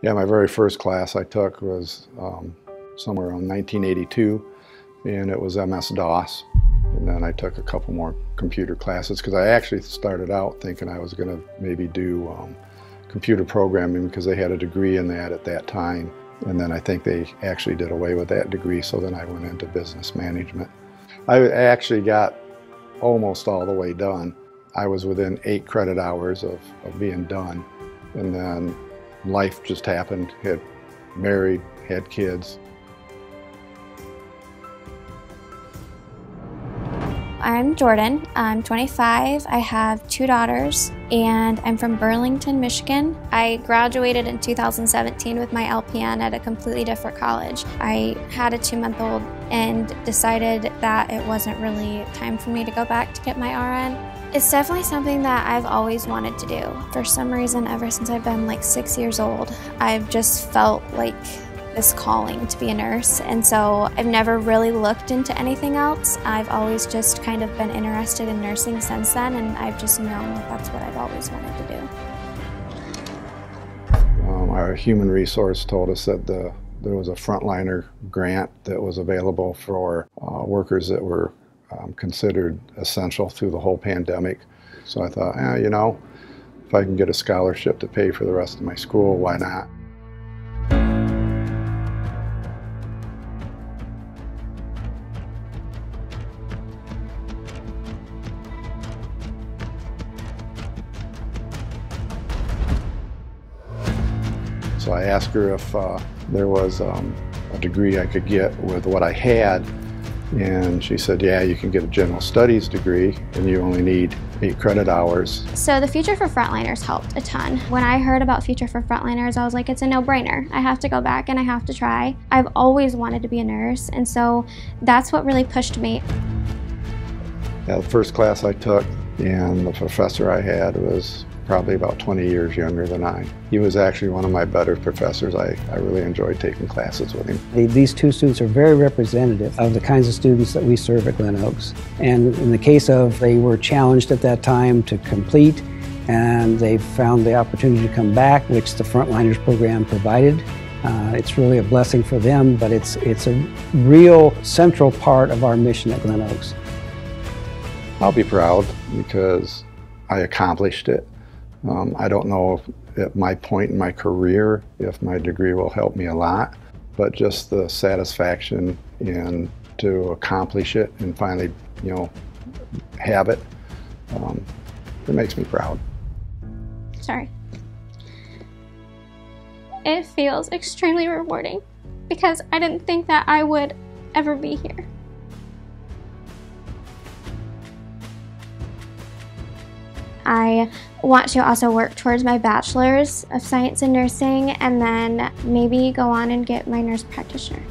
Yeah, my very first class I took was um, somewhere around 1982, and it was MS-DOS. And then I took a couple more computer classes because I actually started out thinking I was going to maybe do um, computer programming because they had a degree in that at that time. And then I think they actually did away with that degree, so then I went into business management. I actually got almost all the way done. I was within eight credit hours of, of being done. And then life just happened, had married, had kids. I'm Jordan. I'm 25. I have two daughters, and I'm from Burlington, Michigan. I graduated in 2017 with my LPN at a completely different college. I had a two month old and decided that it wasn't really time for me to go back to get my RN. It's definitely something that I've always wanted to do. For some reason, ever since I've been like six years old, I've just felt like this calling to be a nurse, and so I've never really looked into anything else. I've always just kind of been interested in nursing since then, and I've just known that that's what I've always wanted to do. Um, our human resource told us that the there was a frontliner grant that was available for uh, workers that were um, considered essential through the whole pandemic. So I thought, eh, you know, if I can get a scholarship to pay for the rest of my school, why not? So I asked her if uh, there was um, a degree I could get with what I had and she said, yeah, you can get a general studies degree and you only need eight credit hours. So the Future for Frontliners helped a ton. When I heard about Future for Frontliners, I was like, it's a no-brainer. I have to go back and I have to try. I've always wanted to be a nurse and so that's what really pushed me. Yeah, the first class I took and the professor I had was probably about 20 years younger than I. He was actually one of my better professors. I, I really enjoyed taking classes with him. These two students are very representative of the kinds of students that we serve at Glen Oaks. And in the case of they were challenged at that time to complete and they found the opportunity to come back, which the Frontliners program provided. Uh, it's really a blessing for them, but it's, it's a real central part of our mission at Glen Oaks. I'll be proud because I accomplished it. Um, I don't know if, at my point in my career if my degree will help me a lot, but just the satisfaction in to accomplish it and finally, you know, have it, um, it makes me proud. Sorry. It feels extremely rewarding because I didn't think that I would ever be here. I want to also work towards my bachelor's of science in nursing and then maybe go on and get my nurse practitioner.